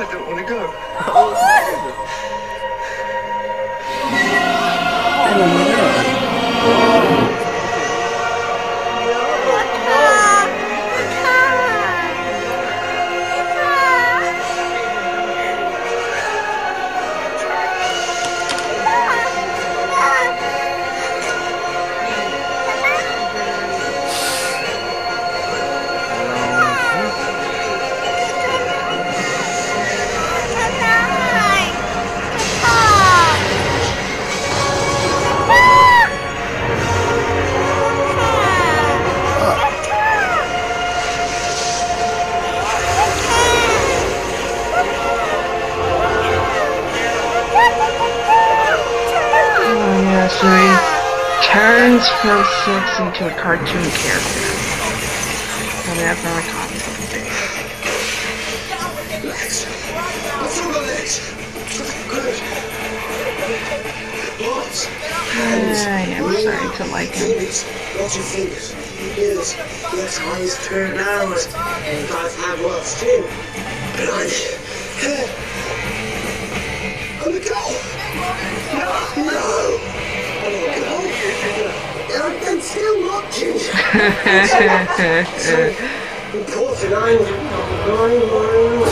I don't want to go. I don't want to go. Turns Phil Six into a cartoon character. So that's our comic book? I am starting to like him. Fingers. Ears. Yes, turned out. And does have lots too. Blood. Hair. 当時何何何何